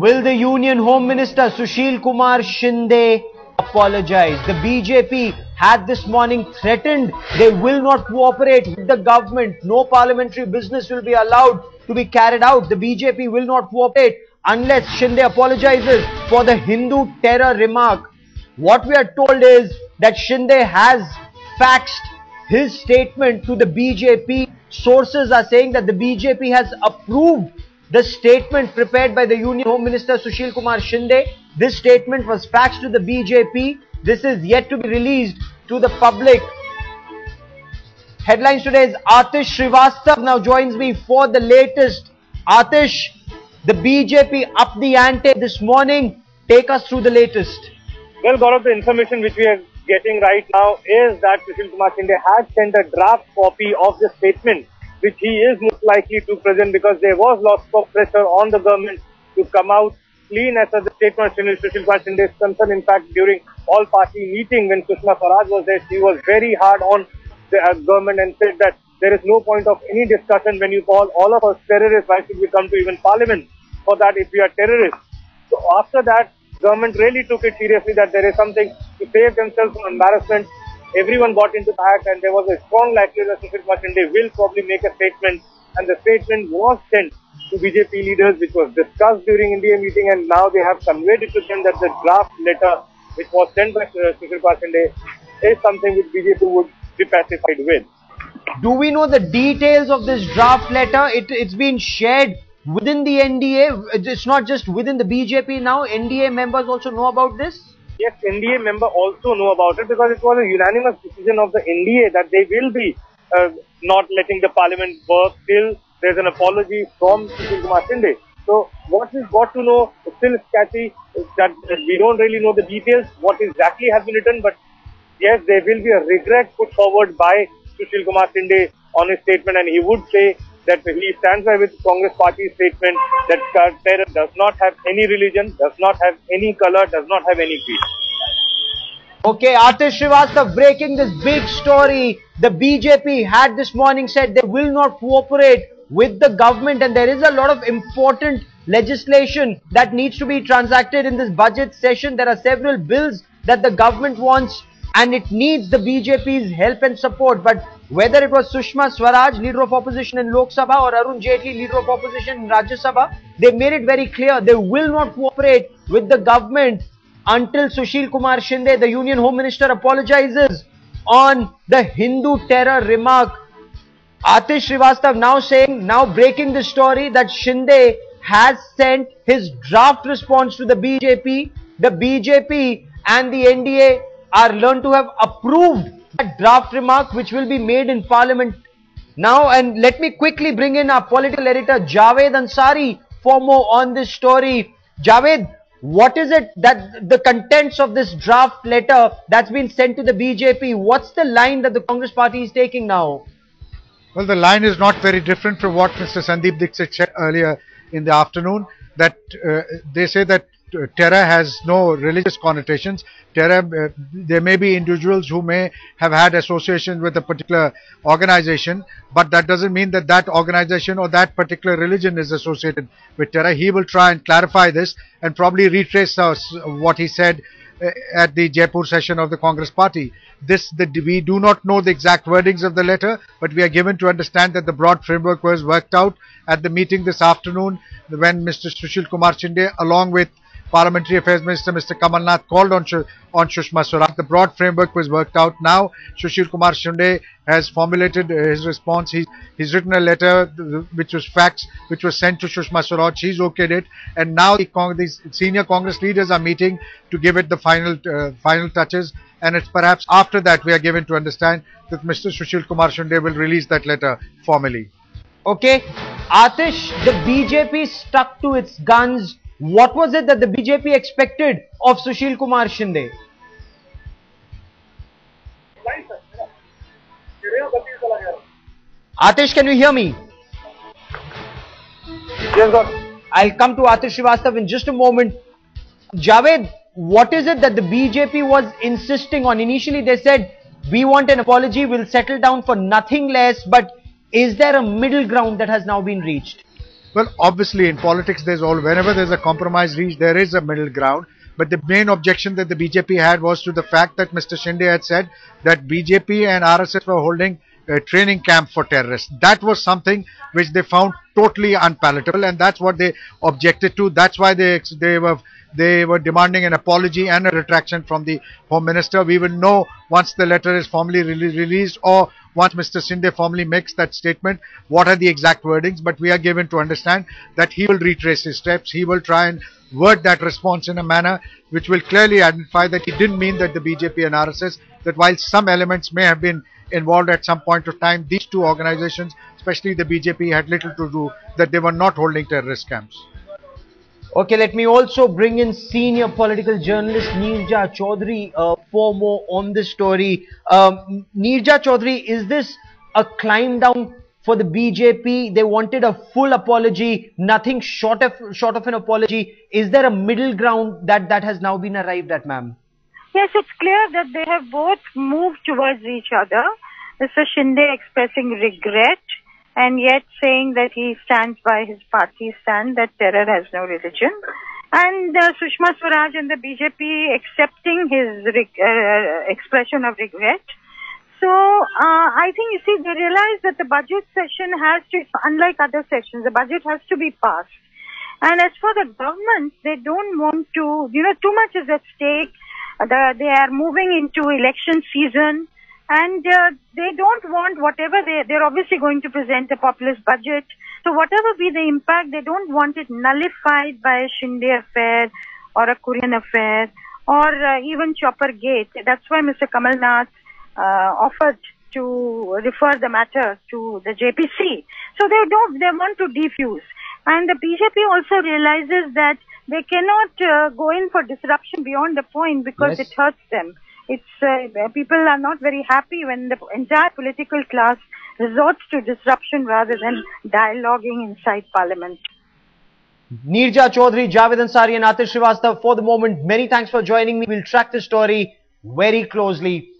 Will the Union Home Minister Sushil Kumar Shinde apologize? The BJP had this morning threatened they will not cooperate with the government. No parliamentary business will be allowed to be carried out. The BJP will not cooperate unless Shinde apologizes for the Hindu terror remark. What we are told is that Shinde has faxed his statement to the BJP. Sources are saying that the BJP has approved the statement prepared by the Union Home Minister Sushil Kumar Shinde. This statement was faxed to the BJP. This is yet to be released to the public. Headlines today is Atish Srivastav now joins me for the latest. Atish, the BJP up the ante this morning. Take us through the latest. Well, Gaurav, the information which we are getting right now is that Sushil Kumar Shinde had sent a draft copy of the statement which he is most likely to present because there was lots of pressure on the government to come out clean as the statement of Sushil Kumar Shinde is concerned. In fact, during all party meeting when Sushma Swaraj was there, she was very hard on the uh, government and said that there is no point of any discussion when you call all of us terrorists. Why should we come to even parliament for that if we are terrorists? So after that, government really took it seriously that there is something to save themselves from embarrassment everyone got into the act and there was a strong likelihood that Sushil Kumar Shinde will probably make a statement and the statement was sent to BJP leaders which was discussed during NDA meeting and now they have conveyed it to them that the draft letter which was sent by Sushil Kumar Shinde is something which BJP would be pacified with. Do we know the details of this draft letter? It, it's been shared within the NDA. It's not just within the BJP now. NDA members also know about this? Yes, NDA member also know about it because it was a unanimous decision of the NDA that they will be uh, not letting the parliament work till there's an apology from Sushil Kumar Shinde. So what we've got to know still sketchy that we don't really know the details, what exactly has been written, but yes, there will be a regret put forward by Sushil Kumar Shinde on his statement and he would say that he stands by with Congress party statement that terror does not have any religion, does not have any color, does not have any creed. Okay, Atish Srivastav breaking this big story. The BJP had this morning said they will not cooperate with the government and there is a lot of important legislation that needs to be transacted in this budget session. There are several bills that the government wants and it needs the BJP's help and support. But whether it was Sushma Swaraj, leader of opposition in Lok Sabha or Arun Jaitley, leader of opposition in Rajya Sabha, they made it very clear they will not cooperate with the government until Sushil Kumar Shinde, the Union Home Minister, apologizes on the Hindu terror remark. Atish Srivastav now saying, now breaking the story that Shinde has sent his draft response to the BJP. The BJP and the NDA are learned to have approved that draft remark which will be made in parliament now and let me quickly bring in our political editor Javed Ansari for more on this story. Javed, what is it that the contents of this draft letter that's been sent to the BJP, what's the line that the Congress party is taking now? Well, the line is not very different from what Mr. Sandeep Dixit said earlier in the afternoon, that uh, they say that terror has no religious connotations. Terror, uh, there may be individuals who may have had association with a particular organization, but that doesn't mean that that organization or that particular religion is associated with terror. He will try and clarify this and probably retrace us what he said uh, at the Jaipur session of the Congress party. This, the, we do not know the exact wordings of the letter, but we are given to understand that the broad framework was worked out at the meeting this afternoon when Mr. Sushil Kumar Shinde, along with Parliamentary Affairs Minister Mr. Kamal Nath called on, on Sushma Swaraj. The broad framework was worked out. Now, Sushil Kumar Shinde has formulated his response. He, he's written a letter which was faxed, which was sent to Sushma Swaraj. She's okayed it. And now the, senior Congress leaders are meeting to give it the final, uh, final touches. And it's perhaps after that we are given to understand that Mr. Sushil Kumar Shinde will release that letter formally. Okay. Atish, the BJP stuck to its guns what was it that the BJP expected of Sushil Kumar Shinde? Atish, can you hear me? Yes, sir. I'll come to Atish Srivastav in just a moment. Javed, what is it that the BJP was insisting on? Initially they said, we want an apology, we'll settle down for nothing less, but is there a middle ground that has now been reached? Well, obviously in politics there's all, whenever there's a compromise reached, there is a middle ground. But the main objection that the BJP had was to the fact that Mr. Shinde had said that BJP and RSS were holding a training camp for terrorists. That was something which they found totally unpalatable and that's what they objected to. That's why they, they were they were demanding an apology and a retraction from the Home Minister. We will know once the letter is formally re released or once Mr. Shinde formally makes that statement, what are the exact wordings, but we are given to understand that he will retrace his steps, he will try and word that response in a manner which will clearly identify that he didn't mean that the BJP and RSS, that while some elements may have been involved at some point of time, these two organizations, especially the BJP, had little to do, that they were not holding terrorist camps. Okay, let me also bring in senior political journalist Neerja Chaudhary uh, more on this story. Um, Neerja Chaudhary, is this a climb down for the BJP? They wanted a full apology, nothing short of short of an apology. Is there a middle ground that that has now been arrived at, ma'am? Yes, it's clear that they have both moved towards each other. Mr. Shinde expressing regret and yet saying that he stands by his party stand that terror has no religion. And uh, Sushma Swaraj and the BJP accepting his uh, expression of regret. So uh, I think you see they realize that the budget session has to, unlike other sessions, the budget has to be passed. And as for the government, they don't want to, you know, too much is at stake. The, they are moving into election season and uh, they don't want whatever they they're obviously going to present a populist budget so whatever be the impact they don't want it nullified by a Shinde affair or a Kurien affair or uh, even Chopper Gate that's why Mr. Kamal Nath uh, offered to refer the matter to the JPC so they don't they want to defuse and the BJP also realizes that they cannot uh, go in for disruption beyond the point because Yes. it hurts them it's uh, people are not very happy when the entire political class resorts to disruption rather than dialoguing inside parliament. Neerja Chaudhary, Javed Ansari and Atish Srivastava for the moment. Many thanks for joining me. We'll track the story very closely.